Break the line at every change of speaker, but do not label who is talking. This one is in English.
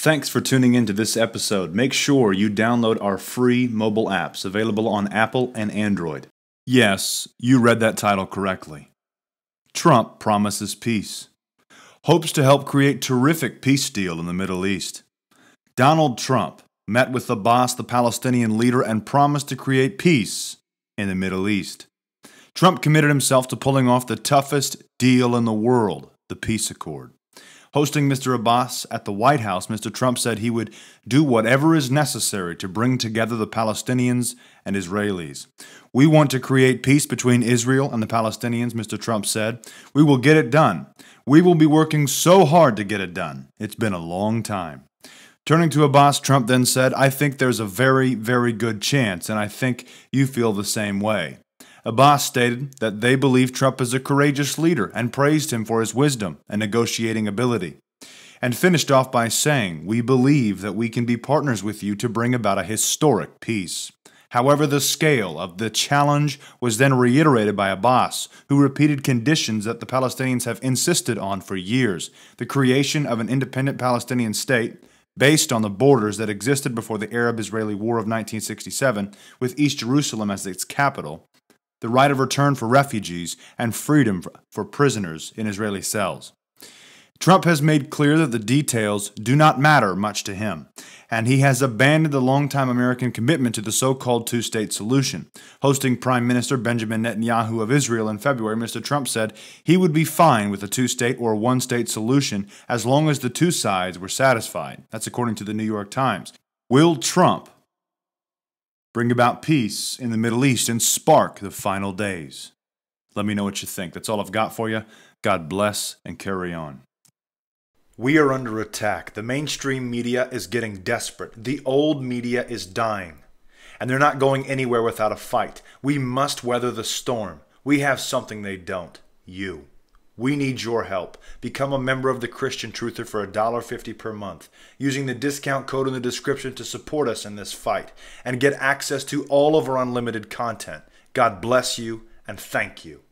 Thanks for tuning in to this episode. Make sure you download our free mobile apps available on Apple and Android. Yes, you read that title correctly. Trump promises peace. Hopes to help create terrific peace deal in the Middle East. Donald Trump met with Abbas, the Palestinian leader, and promised to create peace in the Middle East. Trump committed himself to pulling off the toughest deal in the world, the peace accord. Hosting Mr. Abbas at the White House, Mr. Trump said he would do whatever is necessary to bring together the Palestinians and Israelis. We want to create peace between Israel and the Palestinians, Mr. Trump said. We will get it done. We will be working so hard to get it done. It's been a long time. Turning to Abbas, Trump then said, I think there's a very, very good chance, and I think you feel the same way. Abbas stated that they believe Trump is a courageous leader and praised him for his wisdom and negotiating ability. And finished off by saying, We believe that we can be partners with you to bring about a historic peace. However, the scale of the challenge was then reiterated by Abbas, who repeated conditions that the Palestinians have insisted on for years the creation of an independent Palestinian state based on the borders that existed before the Arab Israeli War of 1967, with East Jerusalem as its capital, the right of return for refugees, and freedom for prisoners in Israeli cells. Trump has made clear that the details do not matter much to him, and he has abandoned the longtime American commitment to the so called two state solution. Hosting Prime Minister Benjamin Netanyahu of Israel in February, Mr. Trump said he would be fine with a two state or one state solution as long as the two sides were satisfied. That's according to the New York Times. Will Trump bring about peace in the Middle East, and spark the final days. Let me know what you think. That's all I've got for you. God bless and carry on. We are under attack. The mainstream media is getting desperate. The old media is dying. And they're not going anywhere without a fight. We must weather the storm. We have something they don't. You. We need your help. Become a member of the Christian Truther for $1.50 per month, using the discount code in the description to support us in this fight and get access to all of our unlimited content. God bless you and thank you.